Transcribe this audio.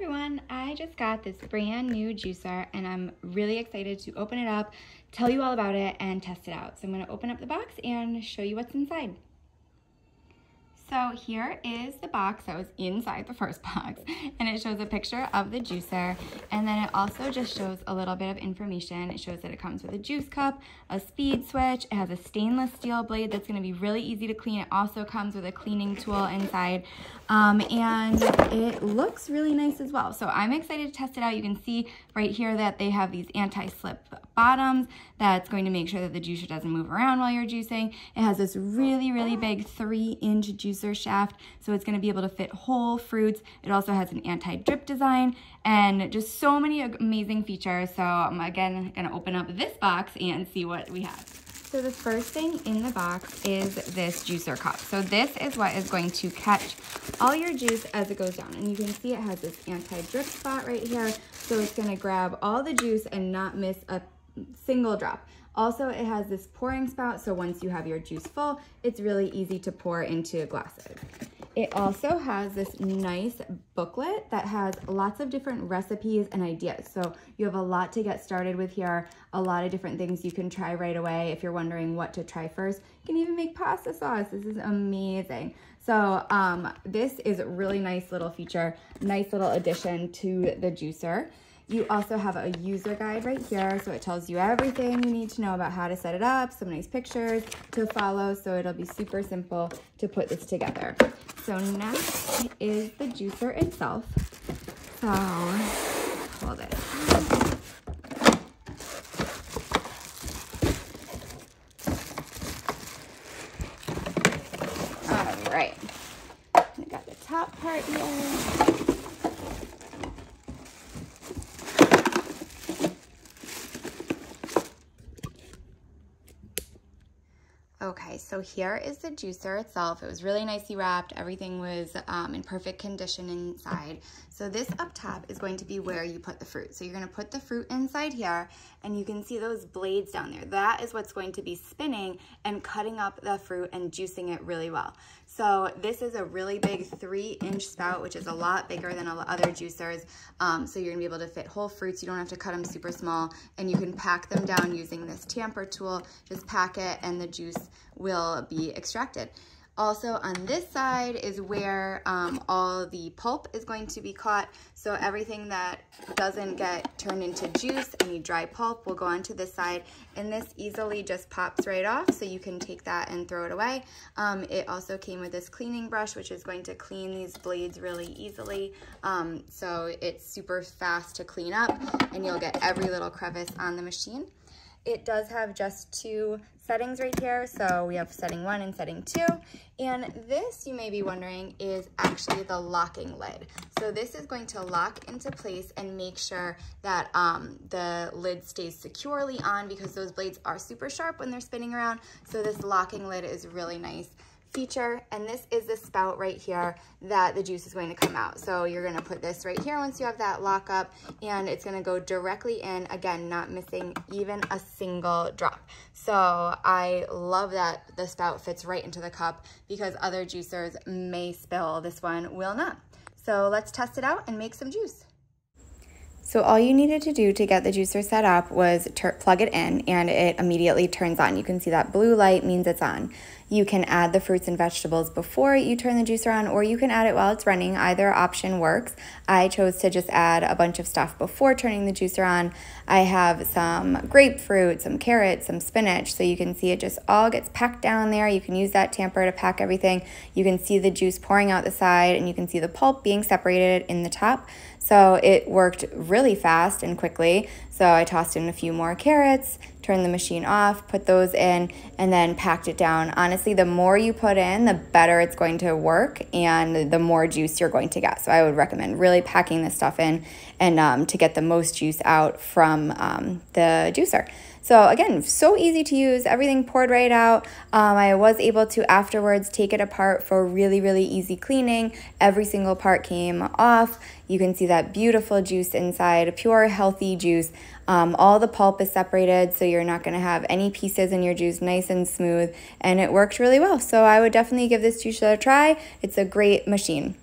everyone, I just got this brand new juicer and I'm really excited to open it up, tell you all about it, and test it out. So I'm gonna open up the box and show you what's inside. So here is the box that was inside the first box and it shows a picture of the juicer and then it also just shows a little bit of information. It shows that it comes with a juice cup, a speed switch, it has a stainless steel blade that's gonna be really easy to clean. It also comes with a cleaning tool inside um, and it looks really nice as well. So I'm excited to test it out. You can see right here that they have these anti-slip bottoms that's going to make sure that the juicer doesn't move around while you're juicing. It has this really, really big three inch shaft, so it's gonna be able to fit whole fruits. It also has an anti-drip design and just so many amazing features. So I'm again gonna open up this box and see what we have. So the first thing in the box is this juicer cup. So this is what is going to catch all your juice as it goes down. And you can see it has this anti-drip spot right here. So it's gonna grab all the juice and not miss a single drop. Also, it has this pouring spout, so once you have your juice full, it's really easy to pour into glasses. It also has this nice booklet that has lots of different recipes and ideas. So you have a lot to get started with here, a lot of different things you can try right away if you're wondering what to try first. You can even make pasta sauce. This is amazing. So um, this is a really nice little feature, nice little addition to the juicer. You also have a user guide right here, so it tells you everything you need to know about how to set it up, some nice pictures to follow, so it'll be super simple to put this together. So next is the juicer itself. So, hold it. All right, I got the top part here. Okay, so here is the juicer itself. It was really nicely wrapped. Everything was um, in perfect condition inside. So this up top is going to be where you put the fruit. So you're gonna put the fruit inside here and you can see those blades down there. That is what's going to be spinning and cutting up the fruit and juicing it really well. So this is a really big three inch spout, which is a lot bigger than other juicers. Um, so you're gonna be able to fit whole fruits. You don't have to cut them super small and you can pack them down using this tamper tool. Just pack it and the juice will be extracted. Also on this side is where um, all the pulp is going to be caught. So everything that doesn't get turned into juice, any dry pulp will go onto this side and this easily just pops right off so you can take that and throw it away. Um, it also came with this cleaning brush which is going to clean these blades really easily. Um, so it's super fast to clean up and you'll get every little crevice on the machine. It does have just two settings right here. So we have setting one and setting two. And this, you may be wondering, is actually the locking lid. So this is going to lock into place and make sure that um, the lid stays securely on because those blades are super sharp when they're spinning around. So this locking lid is really nice feature and this is the spout right here that the juice is going to come out. So you're going to put this right here once you have that lock up and it's going to go directly in again not missing even a single drop. So I love that the spout fits right into the cup because other juicers may spill. This one will not. So let's test it out and make some juice. So all you needed to do to get the juicer set up was plug it in and it immediately turns on. You can see that blue light means it's on. You can add the fruits and vegetables before you turn the juicer on, or you can add it while it's running. Either option works. I chose to just add a bunch of stuff before turning the juicer on. I have some grapefruit, some carrots, some spinach, so you can see it just all gets packed down there. You can use that tamper to pack everything. You can see the juice pouring out the side, and you can see the pulp being separated in the top. So it worked really fast and quickly. So I tossed in a few more carrots, turned the machine off, put those in, and then packed it down. Honestly, the more you put in, the better it's going to work and the more juice you're going to get. So I would recommend really packing this stuff in and um, to get the most juice out from um, the juicer. So again, so easy to use, everything poured right out. Um, I was able to afterwards take it apart for really, really easy cleaning. Every single part came off. You can see that beautiful juice inside, pure healthy juice. Um, all the pulp is separated, so you're not gonna have any pieces in your juice, nice and smooth, and it worked really well. So I would definitely give this juice a try. It's a great machine.